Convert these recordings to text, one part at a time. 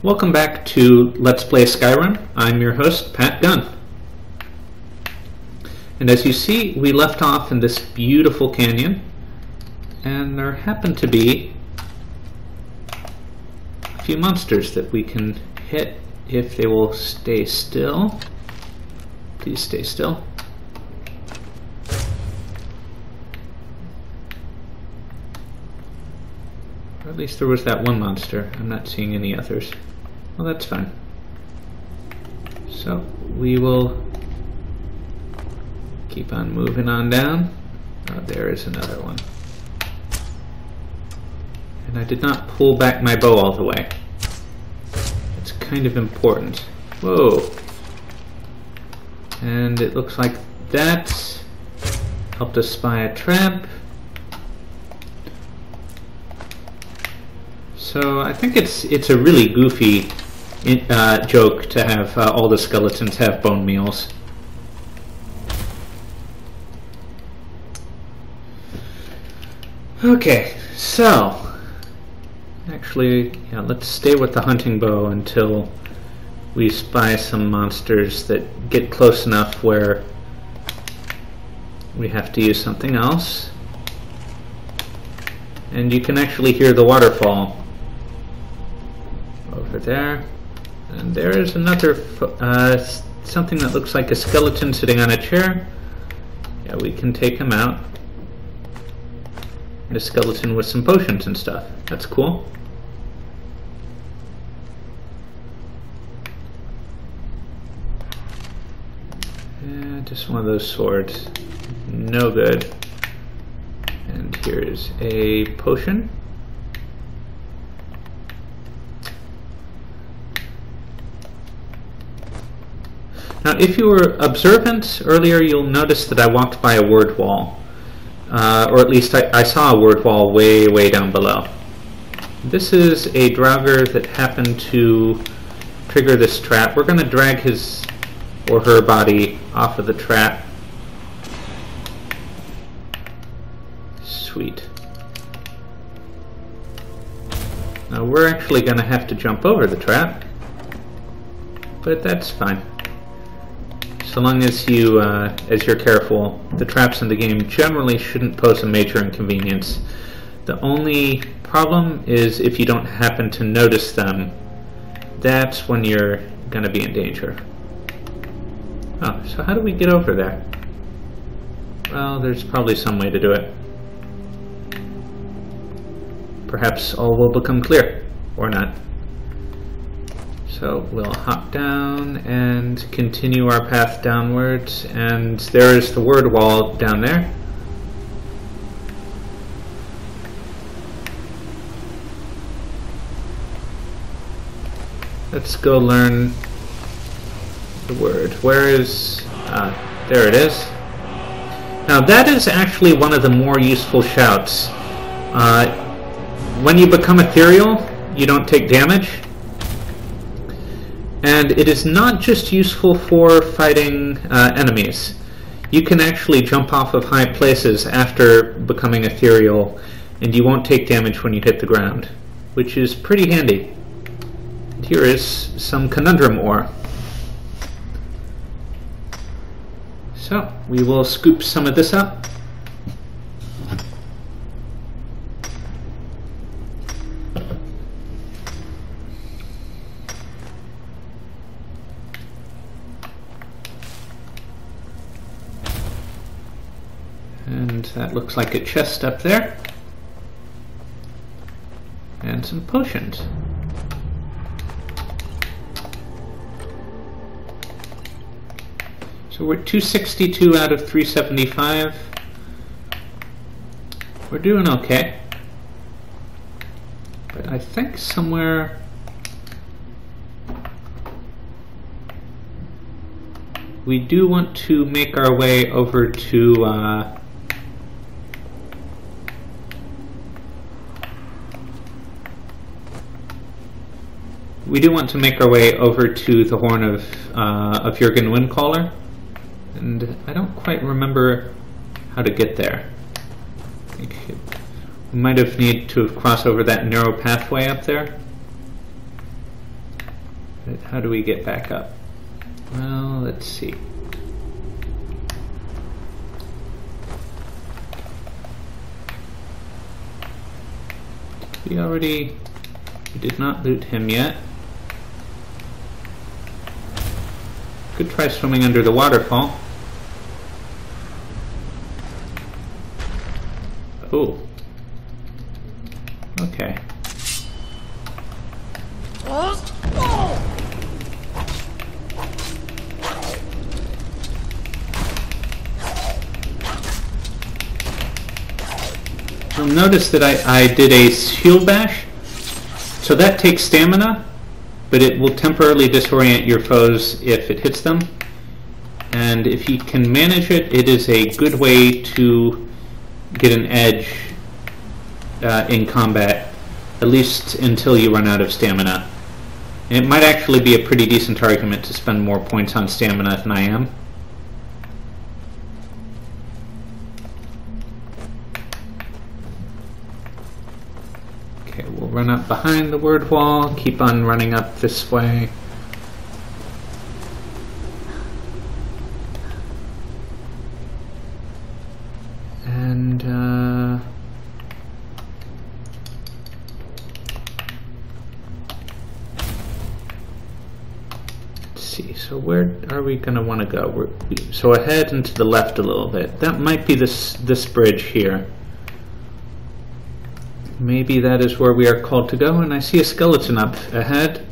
Welcome back to Let's Play Skyrim. I'm your host, Pat Gunn. And as you see, we left off in this beautiful canyon, and there happen to be a few monsters that we can hit if they will stay still. Please stay still. Least there was that one monster. I'm not seeing any others. Well, that's fine. So, we will keep on moving on down. Oh, there is another one. And I did not pull back my bow all the way. It's kind of important. Whoa. And it looks like that helped us spy a trap. So I think it's it's a really goofy uh, joke to have uh, all the skeletons have bone meals. Okay, so actually, yeah, let's stay with the hunting bow until we spy some monsters that get close enough where we have to use something else. And you can actually hear the waterfall over there. And there is another, uh, something that looks like a skeleton sitting on a chair. Yeah, we can take him out. A skeleton with some potions and stuff. That's cool. Yeah, just one of those swords. No good. And here's a potion. If you were observant earlier, you'll notice that I walked by a word wall. Uh, or at least I, I, saw a word wall way, way down below. This is a Draugr that happened to trigger this trap. We're going to drag his or her body off of the trap. Sweet. Now we're actually going to have to jump over the trap, but that's fine so long as you uh, as you're careful, the traps in the game generally shouldn't pose a major inconvenience. The only problem is if you don't happen to notice them, that's when you're going to be in danger. Oh, so how do we get over there? Well, there's probably some way to do it. Perhaps all will become clear, or not. So we'll hop down and continue our path downwards and there is the word wall down there. Let's go learn the word. Where is... Uh, there it is. Now that is actually one of the more useful shouts. Uh, when you become ethereal, you don't take damage. And it is not just useful for fighting uh, enemies. You can actually jump off of high places after becoming ethereal, and you won't take damage when you hit the ground, which is pretty handy. Here is some conundrum ore. So, we will scoop some of this up. That looks like a chest up there. And some potions. So we're 262 out of 375. We're doing okay. But I think somewhere... We do want to make our way over to uh, we do want to make our way over to the horn of uh, of Jurgen Windcaller, and I don't quite remember how to get there. we might have need to cross over that narrow pathway up there. Alright, how do we get back up? Well, let's see. We already... We did not loot him yet. Could try swimming under the waterfall. Oh. Okay. You'll notice that I, I did a shield bash. So that takes stamina, but it will temporarily disorient your foes if it hits them. And if you can manage it, it is a good way to get an edge uh, in combat, at least until you run out of stamina. It might actually be a pretty decent argument to spend more points on stamina than I am. Run up behind the word wall, keep on running up this way. And, uh... Let's see, so where are we going to want to go? We're, so ahead and to the left a little bit. That might be this, this bridge here. Maybe that is where we are called to go, and I see a skeleton up ahead.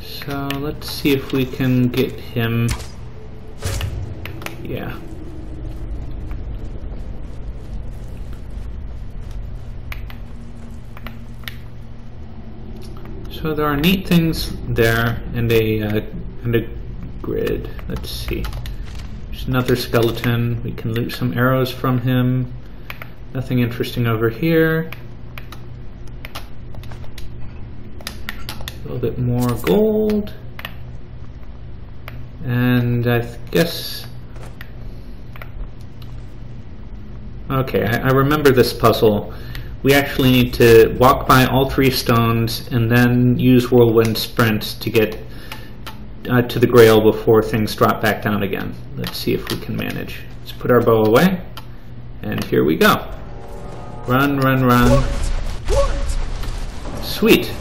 So let's see if we can get him. Yeah. So there are neat things there and a uh, and a grid. Let's see. There's another skeleton. We can loot some arrows from him. Nothing interesting over here. A little bit more gold. And I guess... Okay, I, I remember this puzzle. We actually need to walk by all three stones and then use Whirlwind Sprint to get uh, to the Grail before things drop back down again. Let's see if we can manage. Let's put our bow away. And here we go. Run, run, run. Sweet.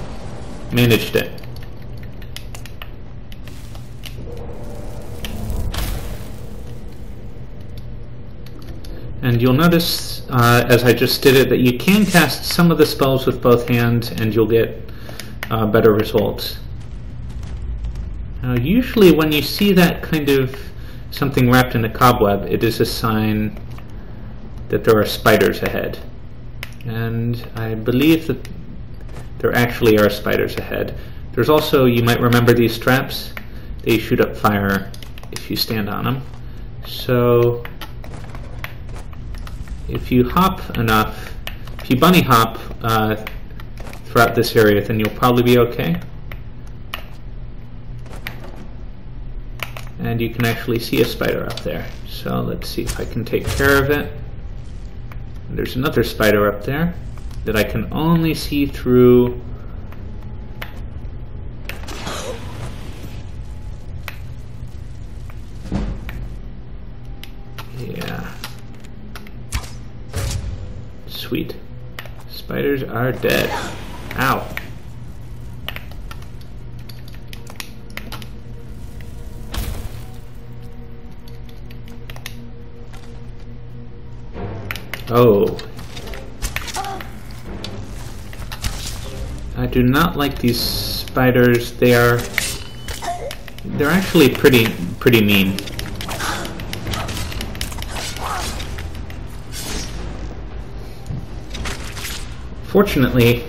Managed it. And you'll notice, uh, as I just did it, that you can cast some of the spells with both hands and you'll get uh, better results. Now, usually when you see that kind of something wrapped in a cobweb, it is a sign that there are spiders ahead and I believe that there actually are spiders ahead. There's also, you might remember these traps, they shoot up fire if you stand on them. So if you hop enough, if you bunny hop uh, throughout this area, then you'll probably be okay. And you can actually see a spider up there. So let's see if I can take care of it. There's another spider up there that I can only see through Yeah. Sweet. Spiders are dead. Ow. Oh. I do not like these spiders. They are... They're actually pretty, pretty mean. Fortunately,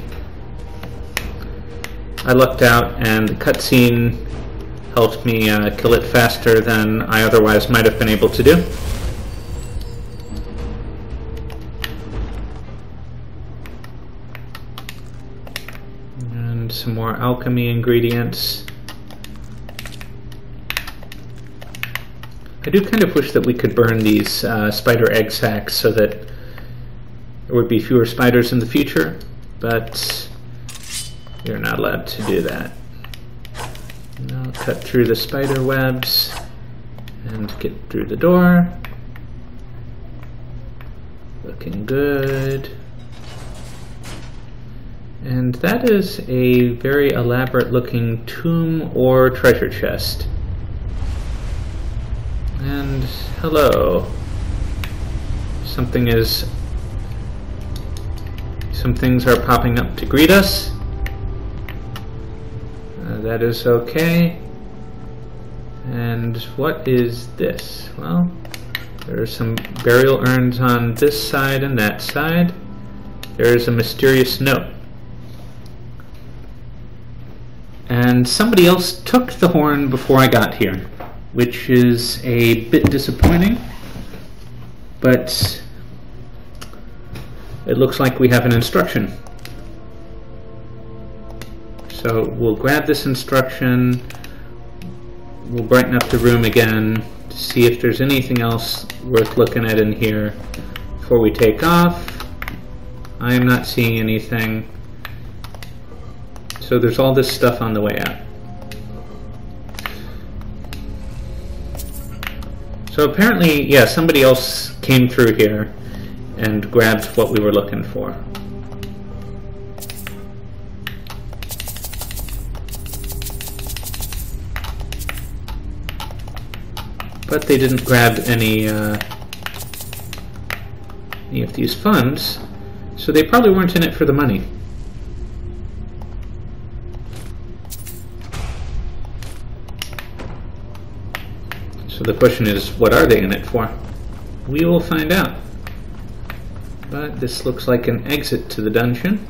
I lucked out and the cutscene helped me uh, kill it faster than I otherwise might have been able to do. Some more alchemy ingredients. I do kind of wish that we could burn these uh, spider egg sacs so that there would be fewer spiders in the future, but You're not allowed to do that. I'll cut through the spider webs and get through the door. Looking good. And that is a very elaborate looking tomb or treasure chest. And hello. Something is... Some things are popping up to greet us. Uh, that is okay. And what is this? Well, there are some burial urns on this side and that side. There is a mysterious note. And somebody else took the horn before I got here, which is a bit disappointing, but it looks like we have an instruction. So we'll grab this instruction, we'll brighten up the room again to see if there's anything else worth looking at in here before we take off. I am not seeing anything. So there's all this stuff on the way out. So apparently, yeah, somebody else came through here and grabbed what we were looking for. But they didn't grab any, uh, any of these funds, so they probably weren't in it for the money. The question is, what are they in it for? We will find out. But this looks like an exit to the dungeon.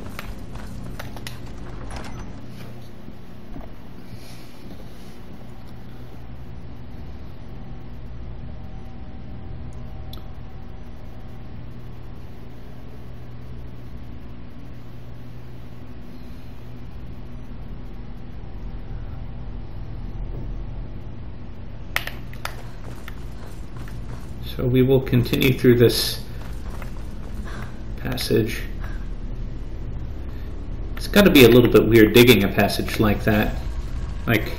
We will continue through this passage. It's got to be a little bit weird digging a passage like that. Like,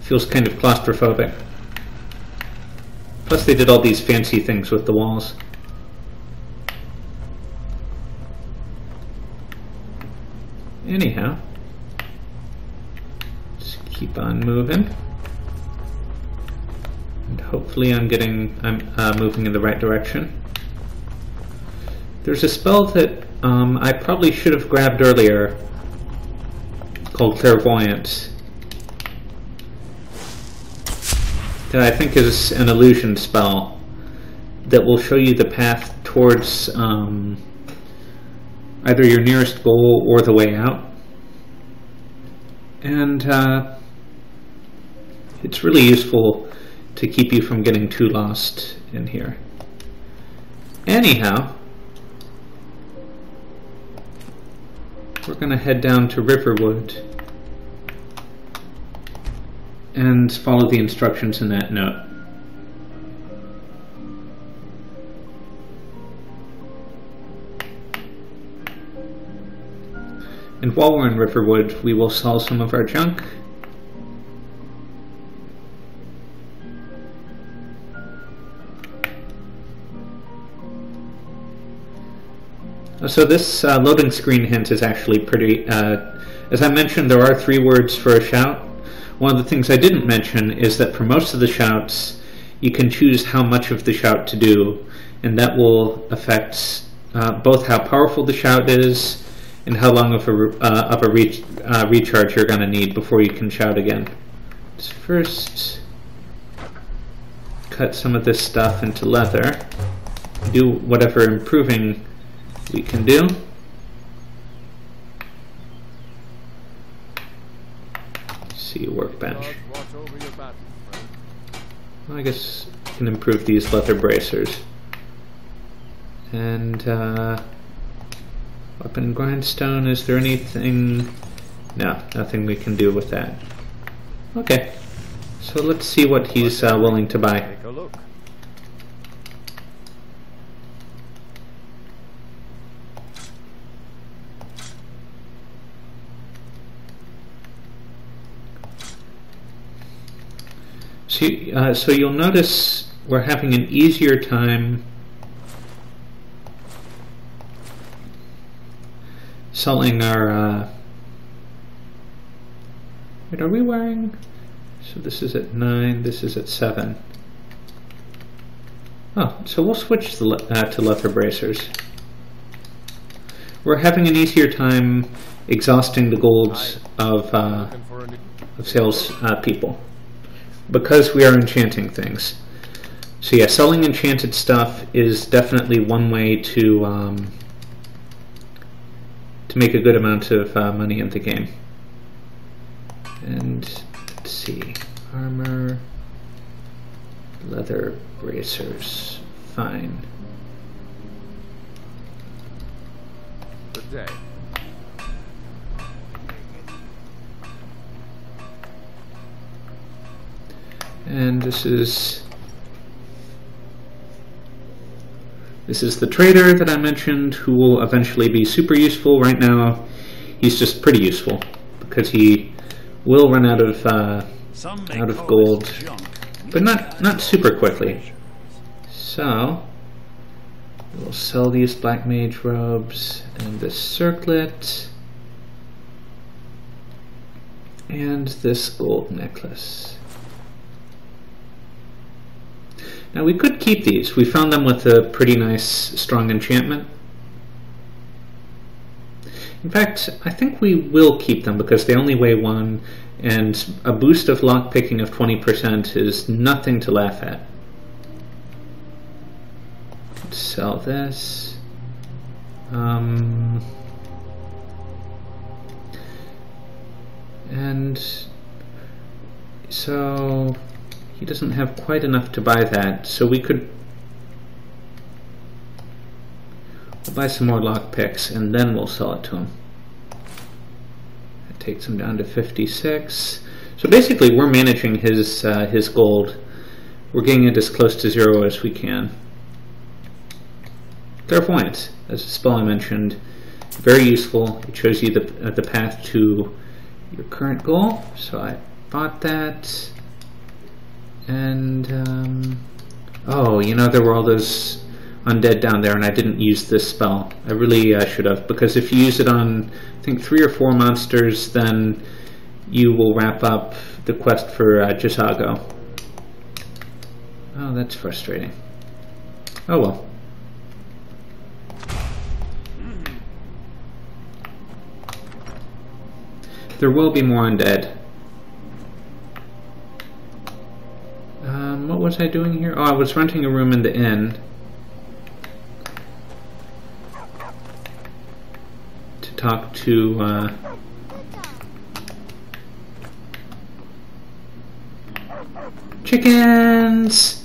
feels kind of claustrophobic. Plus they did all these fancy things with the walls. Anyhow, just keep on moving. Hopefully I'm getting, I'm uh, moving in the right direction. There's a spell that um, I probably should have grabbed earlier called Clairvoyance that I think is an illusion spell that will show you the path towards um, either your nearest goal or the way out. And uh, it's really useful to keep you from getting too lost in here. Anyhow, we're going to head down to Riverwood and follow the instructions in that note. And while we're in Riverwood, we will sell some of our junk So this uh, loading screen hint is actually pretty, uh, as I mentioned, there are three words for a shout. One of the things I didn't mention is that for most of the shouts, you can choose how much of the shout to do, and that will affect uh, both how powerful the shout is and how long of a, uh, of a re uh, recharge you're going to need before you can shout again. Let's first cut some of this stuff into leather, do whatever improving we can do. See a workbench. Well, I guess I can improve these leather bracers. And uh, weapon grindstone, is there anything? No, nothing we can do with that. Okay, so let's see what he's uh, willing to buy. So, you- uh, so you'll notice we're having an easier time selling our. Uh, wait, are we wearing? So this is at nine. This is at seven. Oh, so we'll switch to, le- uh, to leather bracers. We're having an easier time exhausting the golds of uh, Looking for a new of sales uh, people because we are enchanting things. So yeah, selling enchanted stuff is definitely one way to um, to make a good amount of uh, money in the game. And let's see, armor, leather bracers, fine. good day. And this is this is the trader that I mentioned who will eventually be super useful. Right now, he's just pretty useful because he will run out of uh, out of gold, but not not super quickly. So we'll sell these black mage robes and this circlet and this gold necklace. Now we could keep these. We found them with a pretty nice strong enchantment. In fact, I think we will keep them because they only weigh one, and a boost of lockpicking of 20% is nothing to laugh at. Sell this. Um, and so he doesn't have quite enough to buy that, so we could we'll buy some more lockpicks and then we'll sell it to him. That takes him down to 56. So basically, we're managing his uh, his gold. We're getting it as close to zero as we can. Clairvoyance, as a spell I mentioned, very useful. It shows you the uh, the path to your current goal. So I bought that. And, um, oh, you know, there were all those undead down there, and I didn't use this spell. I really uh, should have, because if you use it on, I think, three or four monsters, then you will wrap up the quest for uh, Jisago. Oh, that's frustrating. Oh well. There will be more undead. Um, what was I doing here? Oh, I was renting a room in the inn. To talk to, uh... Chickens!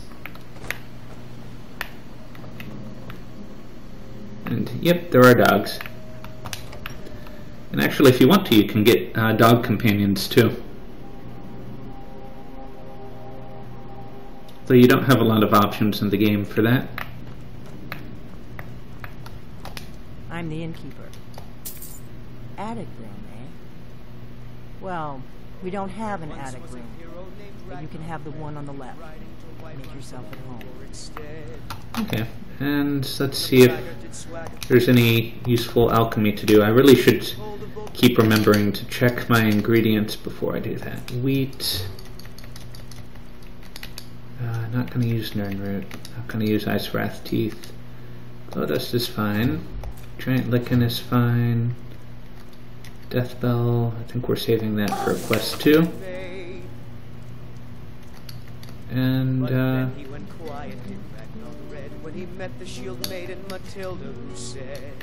And, yep, there are dogs. And actually, if you want to, you can get uh, dog companions, too. Though you don't have a lot of options in the game for that. I'm the innkeeper. Attic room, eh? Well, we don't have an attic room, but you can have the one on the left. Make yourself at home. Okay, and let's see if there's any useful alchemy to do. I really should keep remembering to check my ingredients before I do that. Wheat. Uh, not going to use Nernroot. Not going to use Ice Wrath Teeth. Glowdust is fine. Giant Lichen is fine. Death Bell. I think we're saving that for quest 2. And, uh, he went quiet in Red when he met the shield maiden Matilda who said,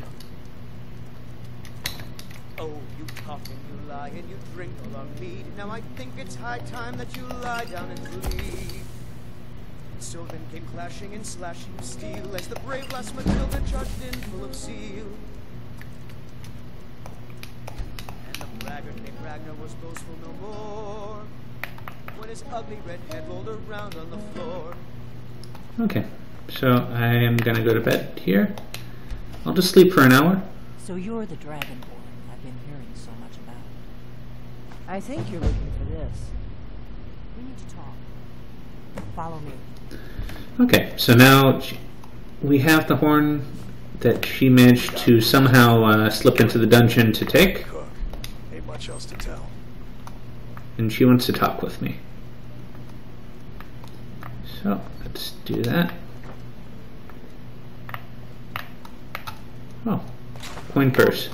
Oh, you cough and you lie and you drink all our mead. Now I think it's high time that you lie down and bleed. So then came clashing and slashing of steel as the brave lass Matilda charged in full of zeal. And the braggart named Ragnar was boastful no more when his ugly red head rolled around on the floor. okay. So I am going to go to bed here. I'll just sleep for an hour. So you're the Dragonborn I've been hearing so much about. I think you're looking for this. We need to talk. Follow me. Okay, so now we have the horn that she managed to somehow uh, slip into the dungeon to take. Ain't much else to tell. and she wants to talk with me. So let's do that. Oh, coin purse.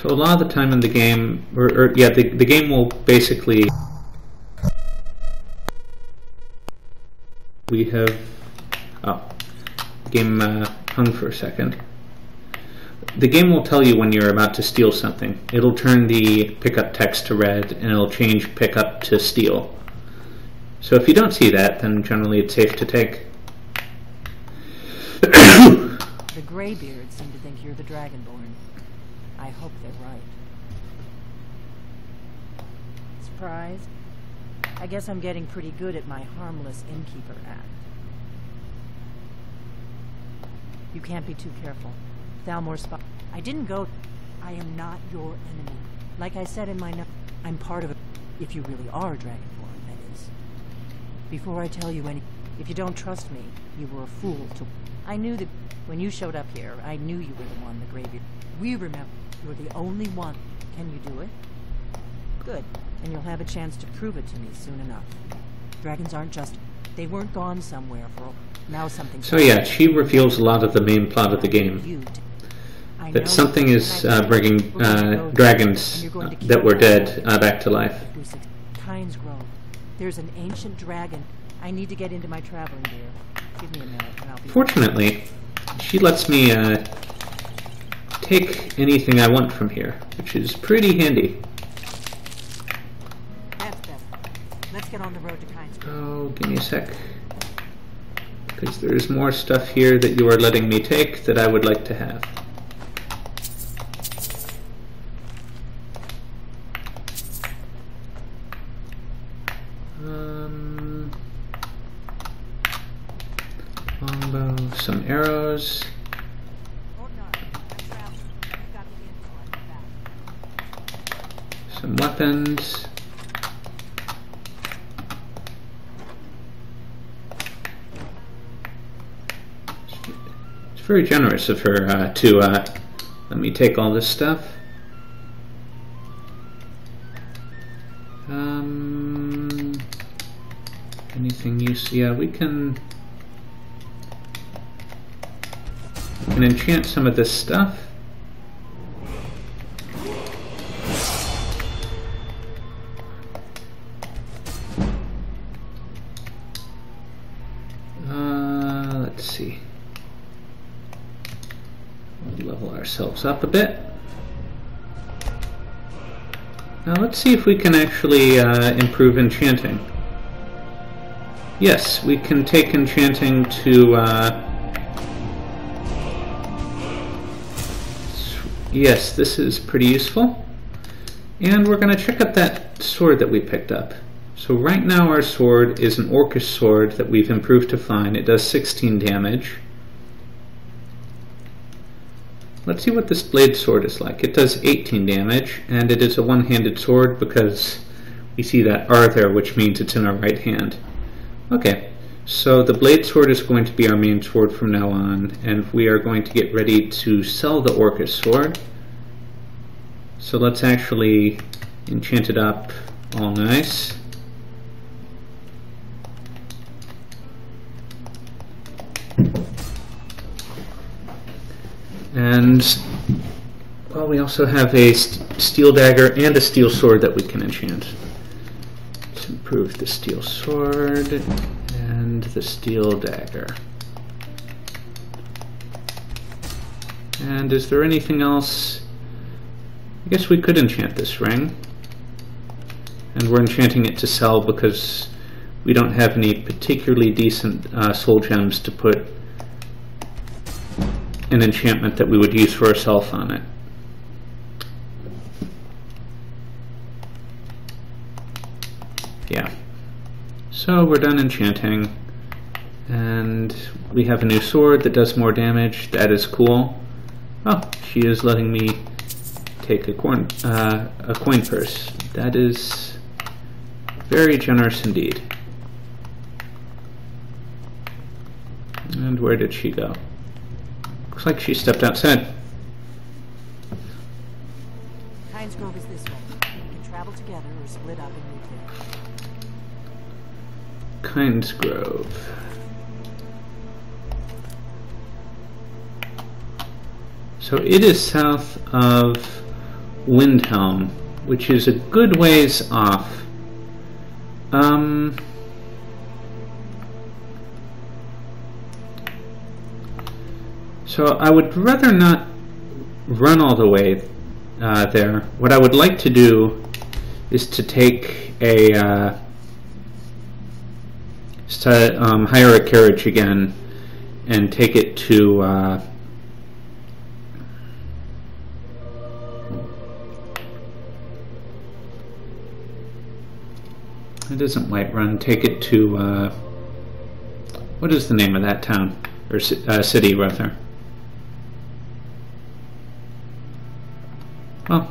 So a lot of the time in the game, or, or yeah, the, the game will basically. We have. Oh, game uh, hung for a second. The game will tell you when you're about to steal something. It'll turn the pickup text to red and it'll change pickup to steal. So if you don't see that, then generally it's safe to take. The Greybeards seem to think you're the Dragonborn. I hope they're right. Surprised? I guess I'm getting pretty good at my harmless innkeeper act. You can't be too careful. Thalmor spot. I didn't go. I am not your enemy. Like I said in my note, I'm part of it. If you really are a Dragonborn, that is. Before I tell you any, if you don't trust me, you were a fool to. I knew that when you showed up here, I knew you were the one, the graveyard. We remember you're the only one. Can you do it? Good. And you'll have a chance to prove it to me soon enough. Dragons aren't just. They weren't gone somewhere for. Now something. So yeah, she reveals a lot of the main plot of the game. That something is uh, bringing we're going to uh, dragons and you're going that were dead uh, back to life. Who suc- Pines Grove. There's an ancient dragon. I need to get into my traveling gear. Give me a minute and I'll be. Fortunately, she lets me uh, take anything I want from here, which is pretty handy. Get on the road to Oh, give me a sec. Because there's more stuff here that you are letting me take that I would like to have. Um, longbow, some arrows. Some weapons. Very generous of her uh, to uh, let me take all this stuff. Um, anything you see? Yeah, we can. We can enchant some of this stuff. Up a bit. Now let's see if we can actually uh, improve enchanting. Yes, we can take enchanting to. Uh, yes, this is pretty useful. And we're going to check out that sword that we picked up. So right now our sword is an Orcish sword that we've improved to fine. It does 16 damage. Let's see what this blade sword is like. It does 18 damage, and it is a one-handed sword because we see that R there, which means it's in our right hand. Okay, so the blade sword is going to be our main sword from now on, and we are going to get ready to sell the Orcish sword. So let's actually enchant it up all nice. And well, we also have a st steel dagger and a steel sword that we can enchant. Let's improve the steel sword and the steel dagger. And is there anything else? I guess we could enchant this ring. And we're enchanting it to sell because we don't have any particularly decent uh, soul gems to put an enchantment that we would use for ourselves on it. Yeah. So we're done enchanting. And we have a new sword that does more damage. That is cool. Oh, she is letting me take a coin, uh, a coin purse. That is Very generous indeed. And where did she go? Looks like she stepped outside. Hines Grove is this way. We can travel together or split up and meet there. Kinds Grove. So it is south of Windhelm, which is a good ways off. Um, so I would rather not run all the way uh, there. What I would like to do is to take a uh, to um, hire a carriage again and take it to uh, it isn't Whiterun take it to uh, what is the name of that town? Or uh, city rather well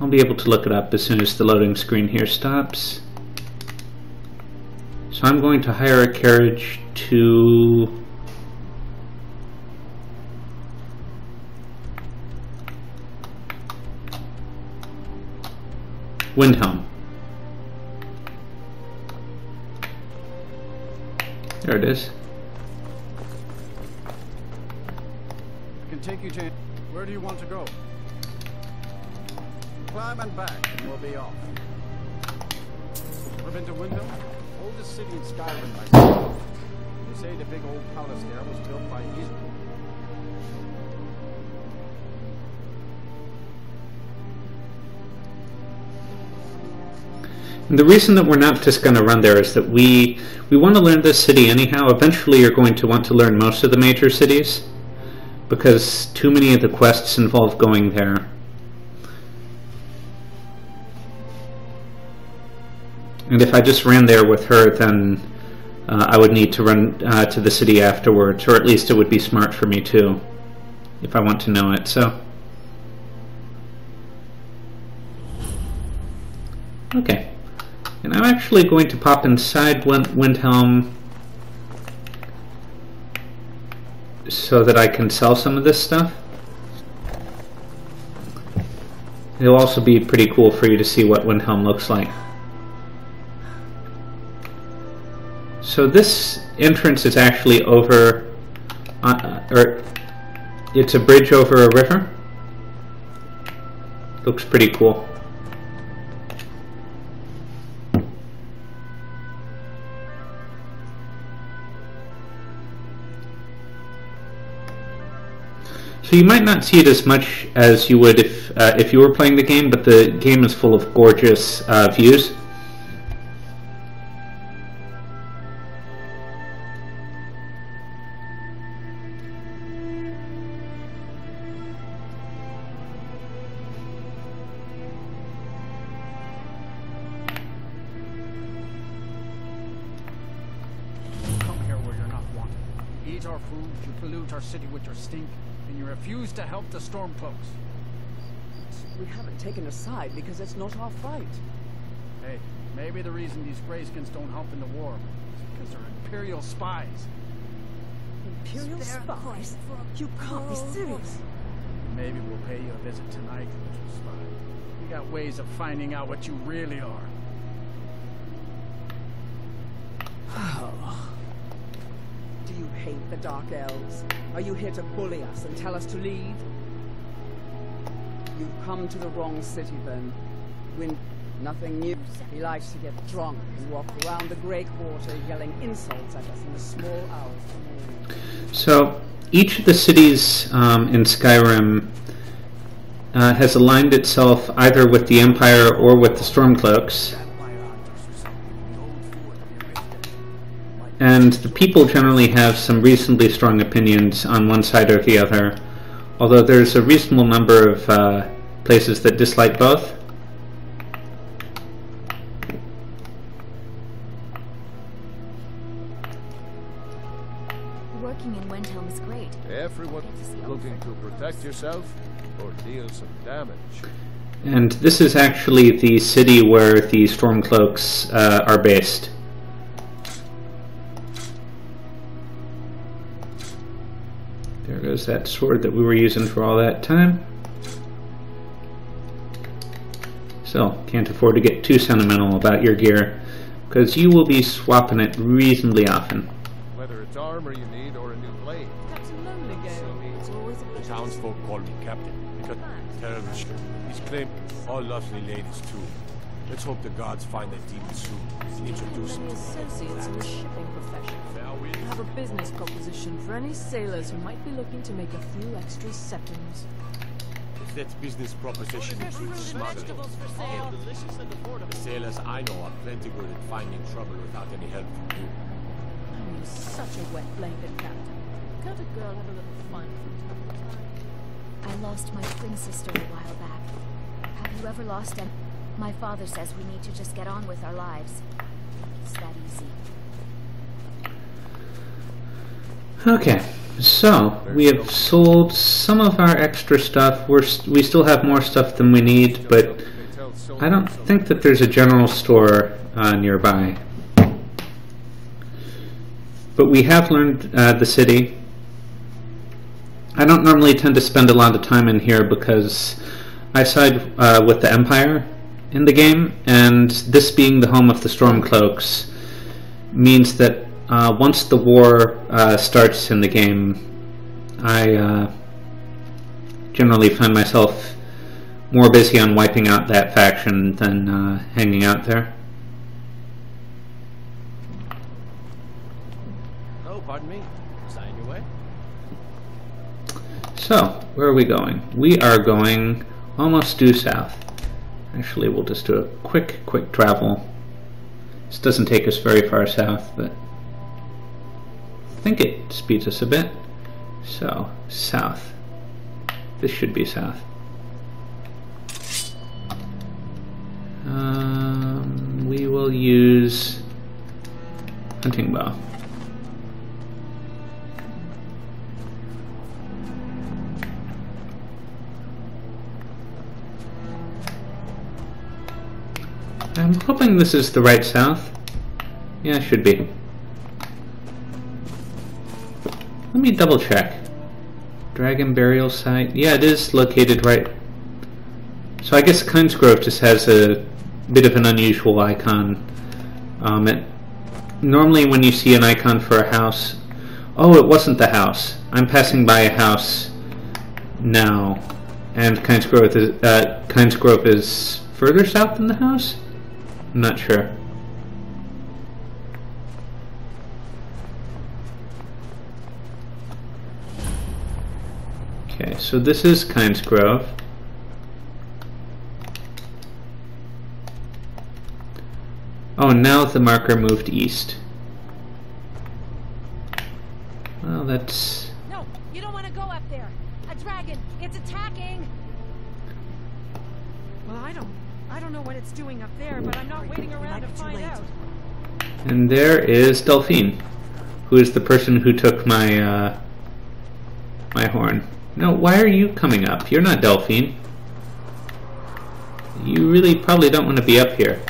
I'll be able to look it up as soon as the loading screen here stops so I'm going to hire a carriage to Windhelm. There it is. I can take you to... Where do you want to go? Climb and back, and we'll be off. Been to Windham? Oldest city in Skyrim by. They say the big old palace there was built by Isaac. And the reason that we're not just going to run there is that we we want to learn this city anyhow. Eventually, you're going to want to learn most of the major cities because too many of the quests involve going there. And if I just ran there with her, then uh, I would need to run uh, to the city afterwards, or at least it would be smart for me too, if I want to know it. So, okay. And I'm actually going to pop inside Wind- Windhelm so that I can sell some of this stuff. It'll also be pretty cool for you to see what Windhelm looks like. So this entrance is actually over, uh, or it's a bridge over a river. Looks pretty cool. So you might not see it as much as you would if uh, if you were playing the game, but the game is full of gorgeous uh, views. Help the Stormcloaks. We haven't taken a side because it's not our fight. Hey, maybe the reason these Greyskins don't help in the war is because they're Imperial spies. Imperial spies? You can't be serious. Maybe we'll pay you a visit tonight, little spy. We got ways of finding out what you really are. Do you hate the Dark Elves? Are you here to bully us and tell us to leave? You've come to the wrong city, then. When nothing new. He likes to get drunk and walk around the Grey Quarter yelling insults at us in the small hours. So each of the cities um, in Skyrim uh, has aligned itself either with the Empire or with the Stormcloaks, and the people generally have some reasonably strong opinions on one side or the other. Although there's a reasonable number of uh, places that dislike both. Working in Windhelm is great. Everyone Get to see looking to protect yourself or deal some damage. And this is actually the city where the Stormcloaks uh, are based. There goes that sword that we were using for all that time. So, can't afford to get too sentimental about your gear, because you will be swapping it reasonably often. Whether it's armor you need or a new blade. Captain Lonegale. It's always a The townsfolk call me captain because terrible He's claimed all lovely ladies too. Let's hope the gods find that demon soon and introduce him Many to associates in the shipping profession. I have a business proposition for any sailors who might be looking to make a few extra seconds. If that business proposition includes smuggling, the sailors I know are plenty good at finding trouble without any help from you. You're such a wet blanket, Captain. Can't a girl have a little fun from time to time? I lost my twin sister a while back. Have you ever lost any? My father says we need to just get on with our lives. It's that easy. Okay, so we have sold some of our extra stuff. We're st- we still have more stuff than we need, but I don't think that there's a general store uh, nearby. But we have learned uh, the city. I don't normally tend to spend a lot of time in here because I side uh, with the Empire in the game, and this being the home of the Stormcloaks means that uh, once the war uh, starts in the game, I uh, generally find myself more busy on wiping out that faction than uh, hanging out there. Oh, pardon me. Sign your way. So, where are we going? We are going almost due south. Actually, we'll just do a quick, quick travel. This doesn't take us very far south, but I think it speeds us a bit. So, south. This should be south. Um, we will use hunting bow. I'm hoping this is the right south. Yeah, it should be. Let me double check. Dragon burial site. Yeah, it is located right. So I guess Kynesgrove just has a bit of an unusual icon. Um, it, normally, when you see an icon for a house, oh, it wasn't the house. I'm passing by a house now, and Kynesgrove is uh, is further south than the house. I'm not sure. Okay, so this is Kynesgrove. Oh, now the marker moved east. Well, that's... No, you don't want to go up there. A dragon. It's attacking. Well, I don't. I don't know what it's doing up there, but I'm not waiting around to find out. And there is Delphine, who is the person who took my, uh, my horn. No, why are you coming up? You're not Delphine. You really probably don't want to be up here.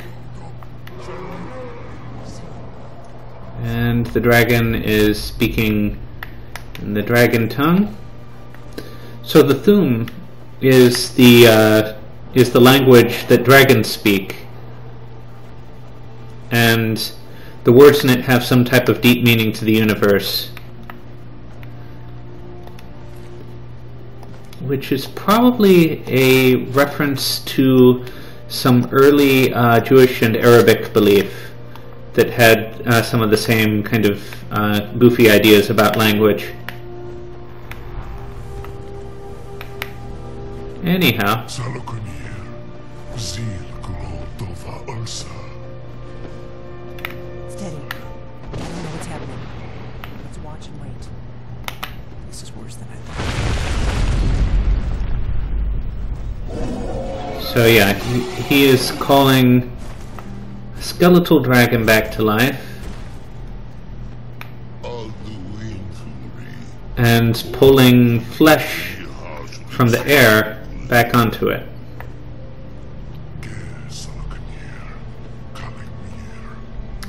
And the dragon is speaking in the dragon tongue. So the Thu'um is the uh, is the language that dragons speak, and the words in it have some type of deep meaning to the universe, which is probably a reference to some early uh, Jewish and Arabic belief that had uh, some of the same kind of uh, goofy ideas about language. Anyhow, So yeah, he, he is calling skeletal dragon back to life. And pulling flesh from the air back onto it.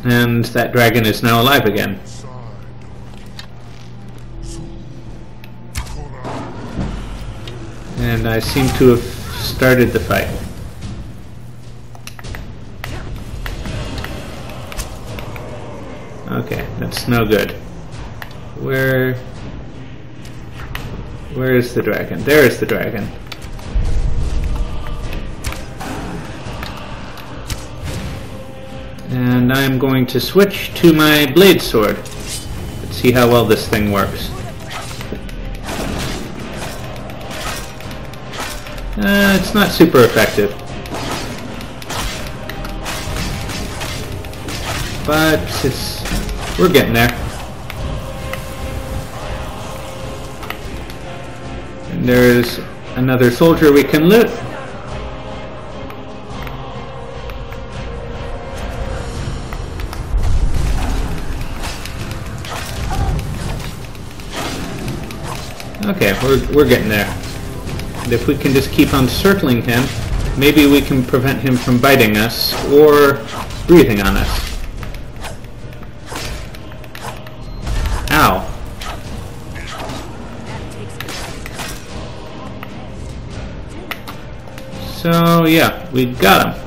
And that dragon is now alive again. And I seem to have started the fight. Okay, that's no good. Where... Where is the dragon? There is the dragon. And I'm going to switch to my blade sword. Let's see how well this thing works. Uh, it's not super effective. But it's we're getting there. And there's another soldier we can loot. Okay, we're, we're getting there. If we can just keep on circling him, maybe we can prevent him from biting us or breathing on us. Ow. So, yeah, we got him.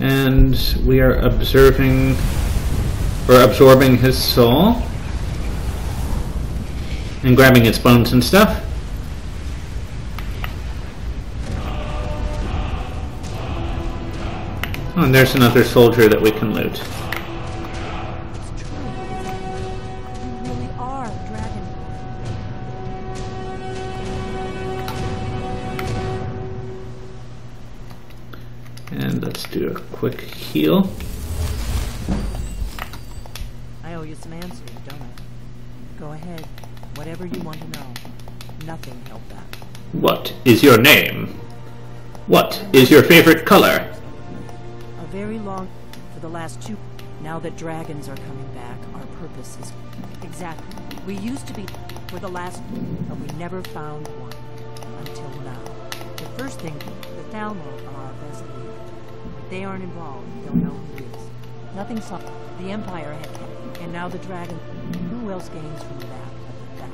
And we are observing, or absorbing his soul. And grabbing its bones and stuff. Oh, and there's another soldier that we can loot. Really. And let's do a quick heal. Some answers, don't I? Go ahead. Whatever you want to know. Nothing held back. What is your name? What is your favorite color? A very long... For the last two... Now that dragons are coming back, our purpose is... Exactly. We used to be for the last... But we never found one. Until now. The first thing, the Thalmor are our best lead. If they aren't involved, they'll know who is. Nothing. The Empire had... And now the dragon... Who else gains from that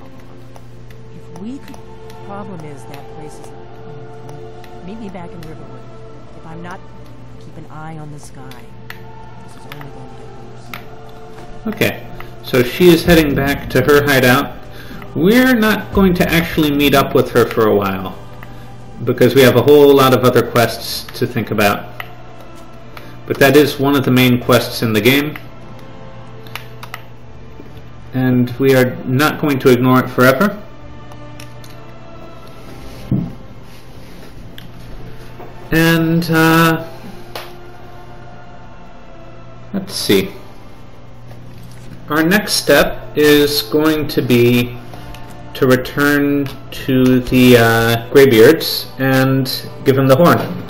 If we could... Problem is that place is... Meet me back in Riverwood. If I'm not... Keep an eye on the sky. This is only going to get worse. Okay, so she is heading back to her hideout. We're not going to actually meet up with her for a while because we have a whole lot of other quests to think about. But that is one of the main quests in the game. And we are not going to ignore it forever. And, uh, let's see. Our next step is going to be to return to the uh, Greybeards and give them the horn.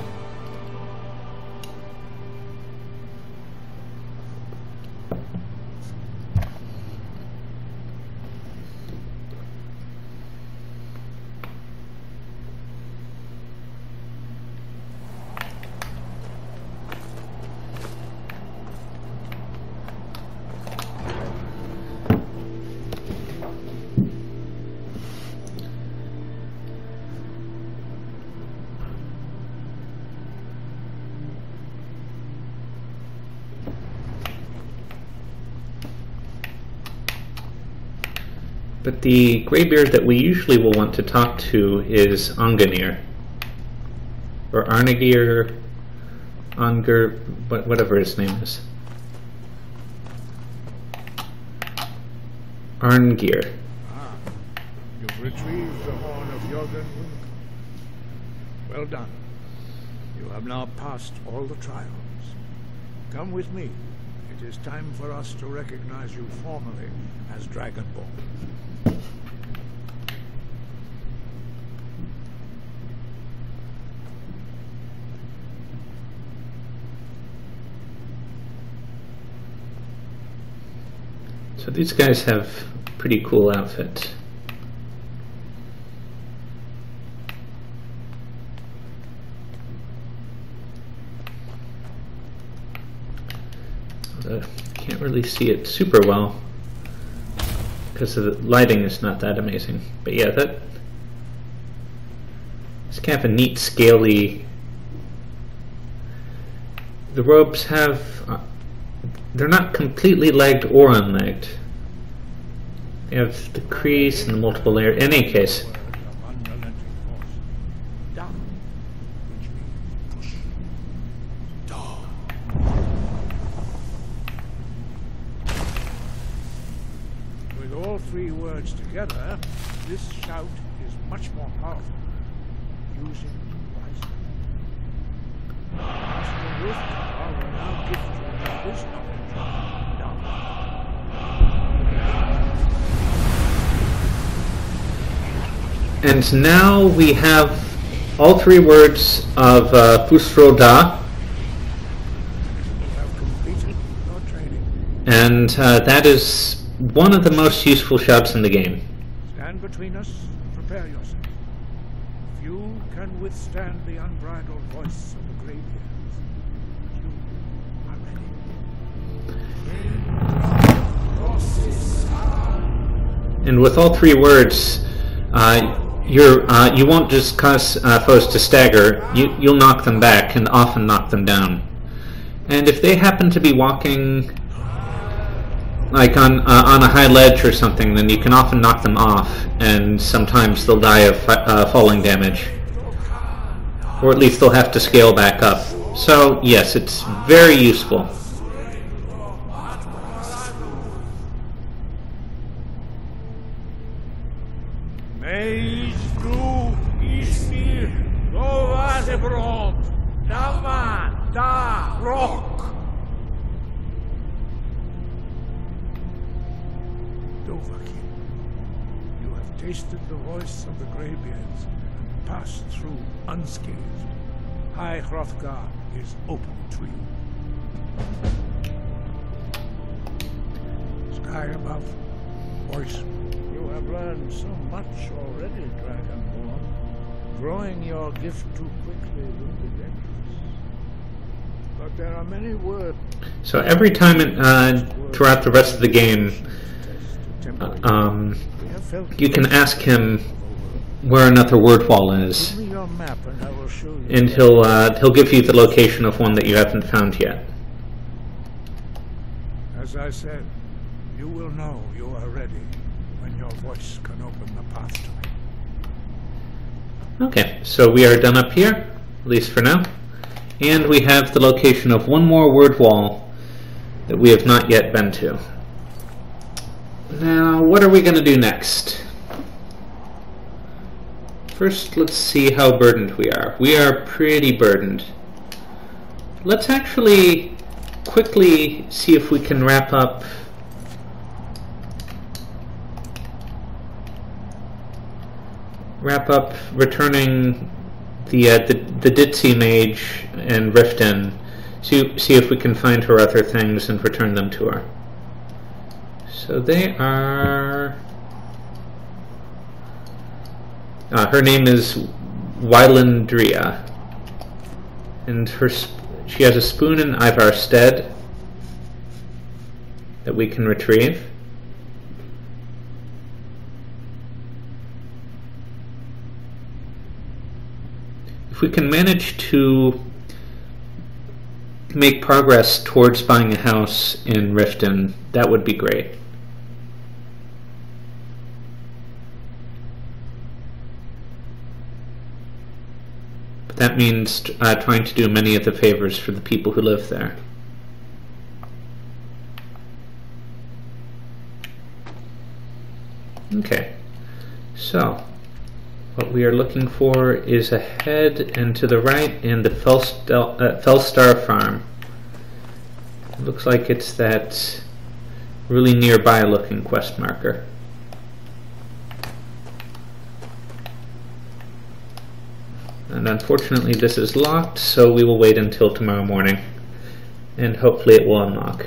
The Greybeard that we usually will want to talk to is Anganir. Or Arnagir, Anger, what- whatever his name is. Arngeir. Ah, you've retrieved the horn of Jurgen. Well done. You have now passed all the trials. Come with me. It is time for us to recognize you formally as Dragonborn. So these guys have pretty cool outfits. Uh, can't really see it super well because the lighting is not that amazing. But yeah, that it's kind of a neat, scaly. The robes have uh, they're not completely legged or unlegged. They have the crease and the multiple layer. In any case, Unrelenting force. Down, which means push. With all three words together, this shout is much more powerful. Use it wisely. Master Wulfgar will now gift you with his knowledge. Down. And now we have all three words of uh, Fus Ro Dah, You have completed your training. and uh, that is one of the most useful shouts in the game. Stand between us, prepare yourself. Few can withstand the unbridled voice of the Greybeards. You are ready. And with all three words, uh, you're, uh, you won't just cause uh, foes to stagger, you, you'll knock them back and often knock them down. And if they happen to be walking like on, uh, on a high ledge or something, then you can often knock them off, and sometimes they'll die of uh, falling damage. Or at least they'll have to scale back up. So, yes, it's very useful. Voice of the Greybeards and passed through unscathed. High Hrothgar is open to you. Sky above, voice. You have learned so much already, Dragonborn. Growing your gift too quickly will be dangerous. But there are many words So every time it, uh, throughout the rest of the game, uh, um, we have felt. You can ask him where another word wall is, Give me your map and I will show you. and he'll uh, he'll give you the location of one that you haven't found yet. As I said, you will know you are ready when your voice can open the path to me. Okay, so we are done up here, at least for now, and we have the location of one more word wall that we have not yet been to. Now, what are we going to do next? First, let's see how burdened we are. We are pretty burdened. Let's actually quickly see if we can wrap up wrap up returning the uh, the, the Ditzy mage and Riften. See see if we can find her other things and return them to her. So they are. Uh, her name is Wylandriah, and her she has a spoon in Ivarstead that we can retrieve. If we can manage to make progress towards buying a house in Riften, that would be great. That means uh, trying to do many of the favors for the people who live there. Okay, so what we are looking for is ahead and to the right in the Felstel, uh, Fellstar farm. It looks like it's that really nearby looking quest marker. And unfortunately this is locked, so we will wait until tomorrow morning. And hopefully it will unlock.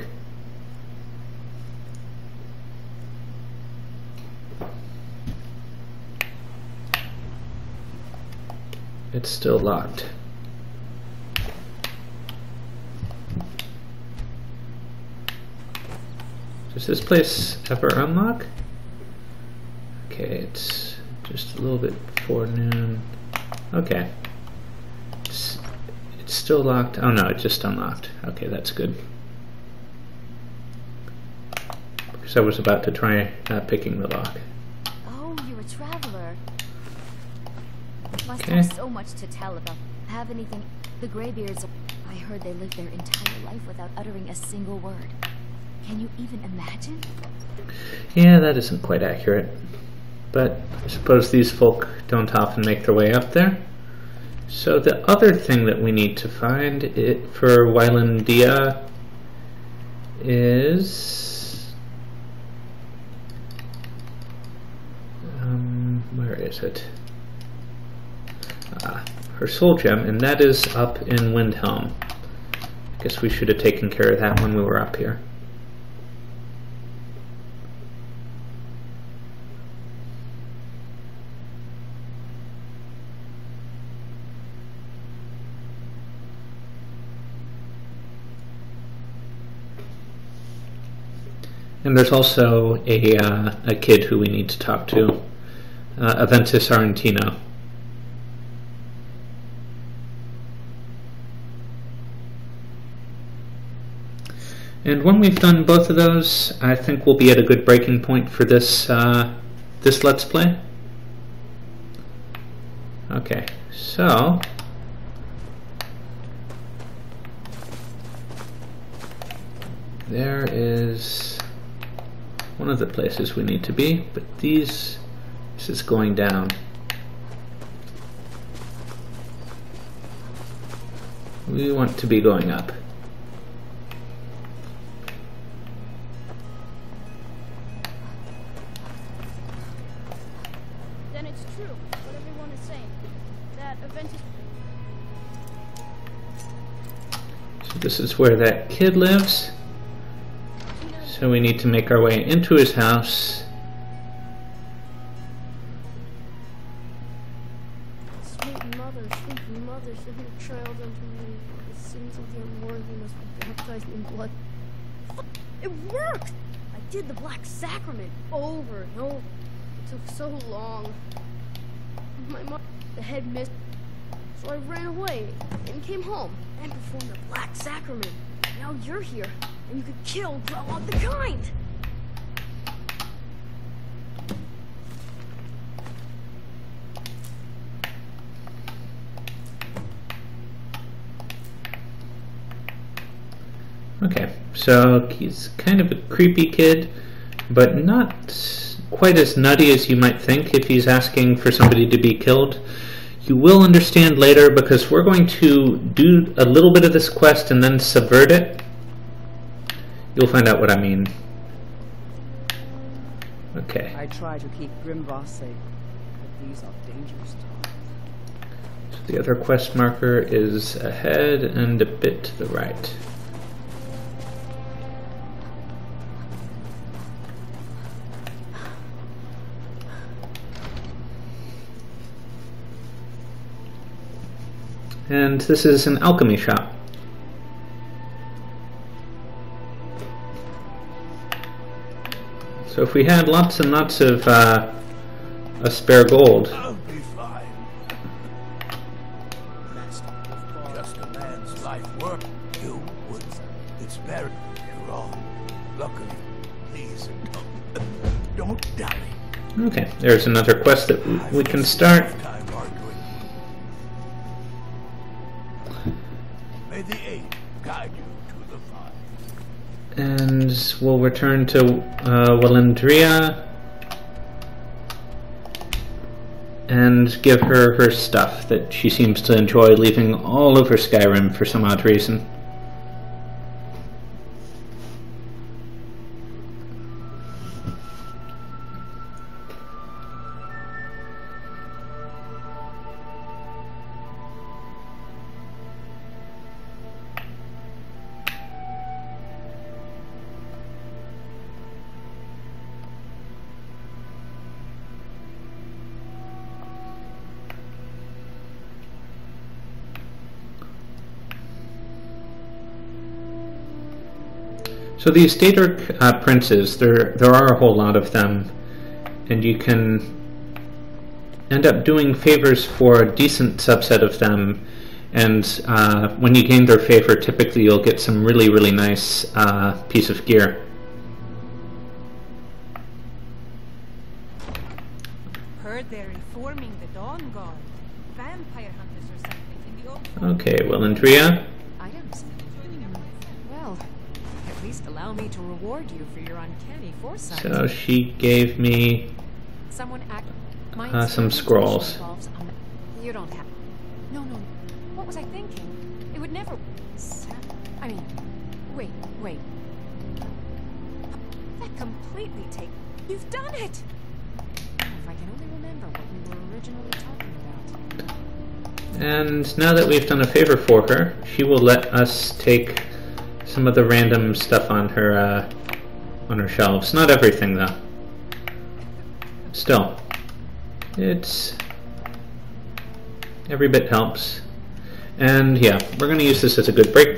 It's still locked. Does this place ever unlock? Okay, it's just a little bit before noon. Okay. It's, it's still locked. Oh no, it just unlocked. Okay, that's good. Because I was about to try uh, picking the lock. Oh, you're a traveler. Must Okay. have so much to tell about. Have anything? The Greybeards. I heard they lived their entire life without uttering a single word. Can you even imagine? Yeah, that isn't quite accurate. But I suppose these folk don't often make their way up there. So the other thing that we need to find it for Wylandriah is um, where is it? Ah, her soul gem, and that is up in Windhelm. I guess we should have taken care of that when we were up here. And there's also a, uh, a kid who we need to talk to, uh, Aventus Aretino. And when we've done both of those, I think we'll be at a good breaking point for this uh, this Let's Play. Okay, so there is one of the places we need to be, but these this is going down. We want to be going up. Then it's true, what everyone is saying. That event is So this is where that kid lives. So we need to make our way into his house. Sweet mother, sweet mother, send your child unto me. The sins of the unworthy must be baptized in blood. Fuck, It worked! I did the Black Sacrament over and over. It took so long. My mother, the head missed. So I ran away and came home and performed the Black Sacrament. Now you're here, and you could kill Grelod the Kind! Okay, so he's kind of a creepy kid, but not quite as nutty as you might think if he's asking for somebody to be killed. You will understand later because we're going to do a little bit of this quest and then subvert it. You'll find out what I mean. Okay, I try to keep Grimvar safe, but these are dangerous times. so the other quest marker is ahead and a bit to the right. And this is an alchemy shop. So if we had lots and lots of uh, a spare gold, I'll be fine. Just a man's life work. You would. It's very please don't, don't dally. okay, there's another quest that we can start. And we'll return to uh, and give her her stuff that she seems to enjoy leaving all over Skyrim for some odd reason. So these Daedric uh, princes, there there are a whole lot of them, and you can end up doing favors for a decent subset of them. And uh, when you gain their favor, typically you'll get some really really nice uh, piece of gear. Heard they're reforming the Dawnguard. Vampire hunters or something in the old Okay, well, Andrea, allow me to reward you for your uncanny foresight. so she gave me Someone act. Uh, some scrolls. You don't have. No, no. What was I thinking? It would never. I mean, wait, wait. That completely take. You've done it. Oh, if I can only remember what we were originally talking about. And now that we've done a favor for her, she will let us take some of the random stuff on her uh, on her shelves. Not everything, though. Still, it's every bit helps. And yeah, we're going to use this as a good break point.